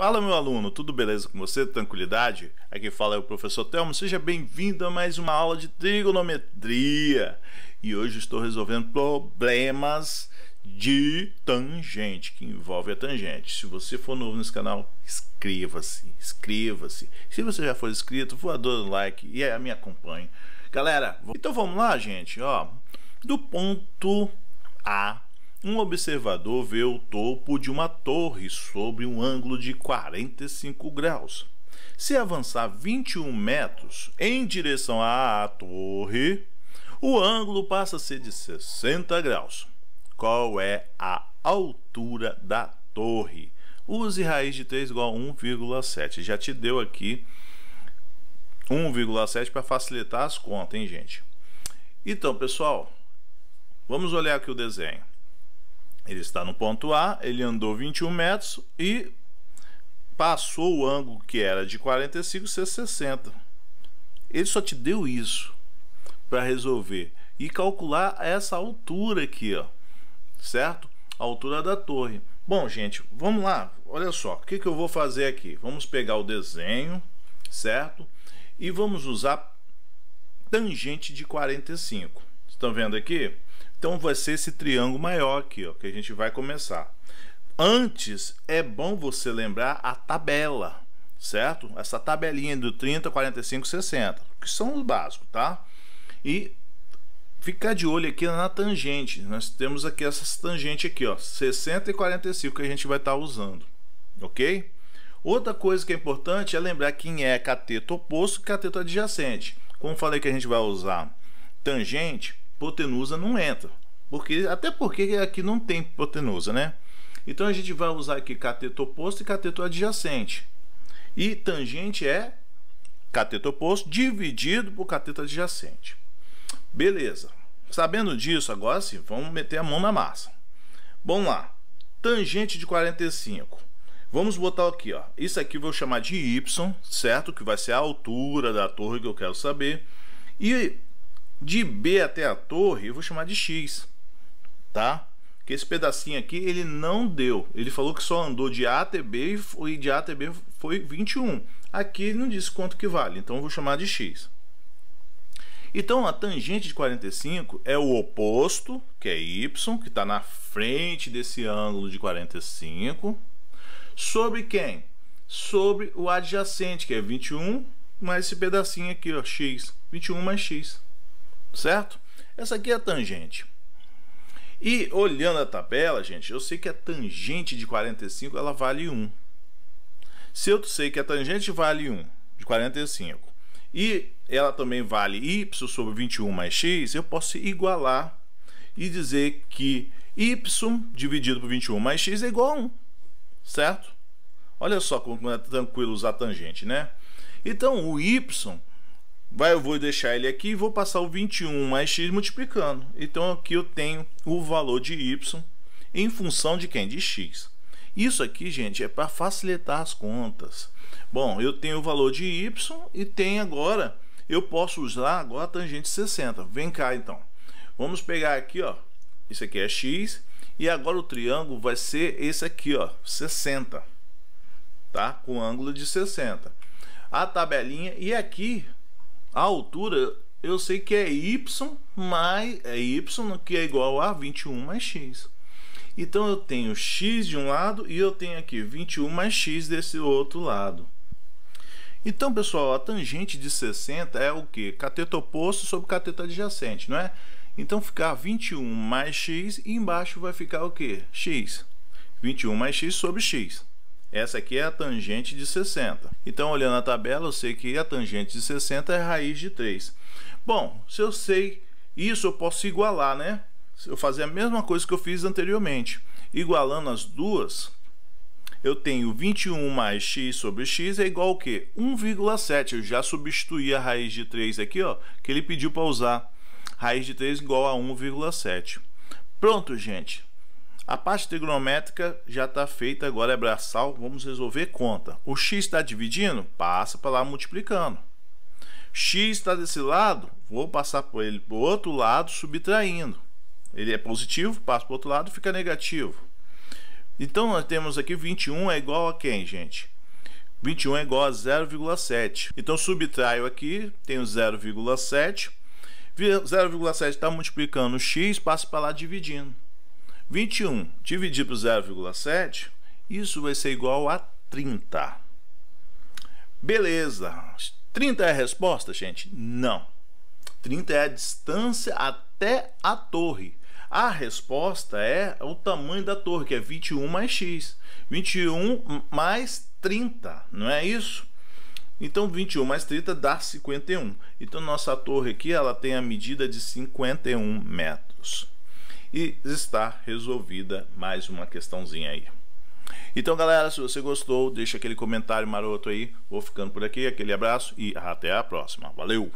Fala meu aluno, tudo beleza com você? Tranquilidade? Aqui fala é o professor Telmo, seja bem-vindo a mais uma aula de trigonometria. E hoje estou resolvendo problemas de tangente, que envolve a tangente. Se você for novo nesse canal, inscreva-se, inscreva-se. Se você já for inscrito, voador no like e me acompanhe. Galera, então vamos lá, gente, ó. Do ponto A um observador vê o topo de uma torre sobre um ângulo de 45 graus. Se avançar 21 metros em direção à torre, o ângulo passa a ser de 60 graus. Qual é a altura da torre? Use raiz de 3 igual a 1,7. Já te deu aqui 1,7 para facilitar as contas, hein, gente? Então, pessoal, vamos olhar aqui o desenho. Ele está no ponto A, ele andou 21 metros e passou o ângulo que era de 45 ser 60. Ele só te deu isso para resolver e calcular essa altura aqui, ó, certo? A altura da torre. Bom, gente, vamos lá. Olha só, o que, que eu vou fazer aqui? Vamos pegar o desenho, certo? E vamos usar tangente de 45. Estão vendo aqui? Então vai ser esse triângulo maior aqui, ó, que a gente vai começar. Antes é bom você lembrar a tabela, certo? Essa tabelinha do 30, 45, 60, que são os básicos, tá? E ficar de olho aqui na tangente. Nós temos aqui essas tangentes aqui, ó, 60 e 45 que a gente vai estar tá usando, ok? Outra coisa que é importante é lembrar quem é cateto oposto e cateto adjacente. Como falei que a gente vai usar tangente, hipotenusa não entra. Porque, até porque aqui não tem hipotenusa, né? Então a gente vai usar aqui cateto oposto e cateto adjacente. E tangente é cateto oposto dividido por cateto adjacente. Beleza. Sabendo disso, agora sim, vamos meter a mão na massa. Vamos lá. Tangente de 45. Vamos botar aqui, ó. Isso aqui eu vou chamar de y, certo? Que vai ser a altura da torre que eu quero saber. E de B até a torre, eu vou chamar de X, tá? Que esse pedacinho aqui ele não deu. Ele falou que só andou de A até B e de A até B foi 21. Aqui ele não disse quanto que vale, então eu vou chamar de X. Então a tangente de 45 é o oposto, que é Y, que está na frente desse ângulo de 45, sobre quem? Sobre o adjacente, que é 21, mais esse pedacinho aqui, ó, X. 21 mais X certo? Essa aqui é a tangente. E olhando a tabela, gente, eu sei que a tangente de 45 ela vale 1. Se eu sei que a tangente vale 1 de 45 e ela também vale y sobre 21 mais x, eu posso igualar e dizer que y dividido por 21 mais x é igual a 1, certo? Olha só como é tranquilo usar tangente, né? Então, o y Vai, eu vou deixar ele aqui e vou passar o 21 mais x multiplicando. Então aqui eu tenho o valor de y em função de quem? De x. Isso aqui, gente, é para facilitar as contas. Bom, eu tenho o valor de y e tem agora, eu posso usar agora a tangente 60. Vem cá então. Vamos pegar aqui, ó. Isso aqui é x e agora o triângulo vai ser esse aqui, ó, 60. Tá? Com ângulo de 60. A tabelinha e aqui a altura eu sei que é y mais é y que é igual a 21 mais x. Então eu tenho x de um lado e eu tenho aqui 21 mais x desse outro lado. Então, pessoal, a tangente de 60 é o que? Cateto oposto sobre cateto adjacente, não é? Então ficar 21 mais x e embaixo vai ficar o que? x. 21 mais x sobre x. Essa aqui é a tangente de 60. Então, olhando a tabela, eu sei que a tangente de 60 é raiz de 3. Bom, se eu sei isso, eu posso igualar, né? Eu fazer a mesma coisa que eu fiz anteriormente. Igualando as duas, eu tenho 21 mais x sobre x é igual ao quê? 1,7. Eu já substituí a raiz de 3 aqui, ó, que ele pediu para usar. Raiz de 3 igual a 1,7. Pronto, gente. A parte trigonométrica já está feita, agora é braçal, vamos resolver conta. O x está dividindo? Passa para lá multiplicando. x está desse lado, vou passar por ele para o outro lado subtraindo. Ele é positivo, passa para o outro lado fica negativo. Então nós temos aqui 21 é igual a quem, gente? 21 é igual a 0,7. Então subtraio aqui, tenho 0,7. 0,7 está multiplicando x, passa para lá dividindo. 21 dividido por 0,7, isso vai ser igual a 30. Beleza. 30 é a resposta, gente? Não. 30 é a distância até a torre. A resposta é o tamanho da torre, que é 21 mais x. 21 mais 30, não é isso? Então 21 mais 30 dá 51. Então nossa torre aqui ela tem a medida de 51 metros. E está resolvida mais uma questãozinha aí. Então galera, se você gostou, deixa aquele comentário maroto aí. Vou ficando por aqui, aquele abraço e até a próxima. Valeu!